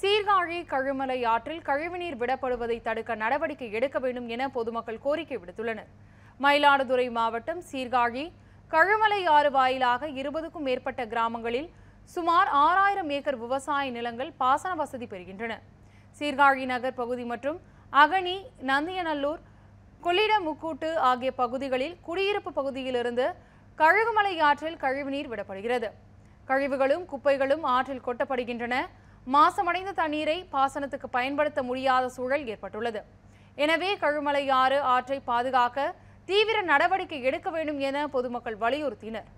சீர்காழி கழுமலை ஆற்றில் கழிவுநீர் விடப்படுவதை தடுக்க நடவடிக்கை எடுக்க வேண்டும் என பொதுமக்கள் கோரிக்கை விடுத்துள்ளனர். மயிலாடுதுறை மாவட்டம் சீர்காழி கழுமலை ஆறு வாயிலாக இருபதுக்கும் மேற்பட்ட கிராமங்களில் சுமார் ஆறாயிரம் ஏக்கர் விவசாய நிலங்கள் பாசன வசதி பெறுகின்றன. சீர்காழி நகர் பகுதி மற்றும் அகனி நந்தியநல்லூர் கொள்ளிடமுக்கூட்டு ஆகிய பகுதிகளில் குடியிருப்பு பகுதியிலிருந்து கழுகுமலை ஆற்றில் கழிவுநீர் விடப்படுகிறது. கழிவுகளும் குப்பைகளும் ஆற்றில் கொட்டப்படுகின்றன. மாசமடைந்த தண்ணீரை பாசனத்துக்கு பயன்படுத்த முடியாத சூழல் ஏற்பட்டுள்ளது. எனவே கழுமலை ஆறு ஆற்றை பாதுகாக்க தீவிர நடவடிக்கை எடுக்க வேண்டும் என பொதுமக்கள் வலியுறுத்தினர்.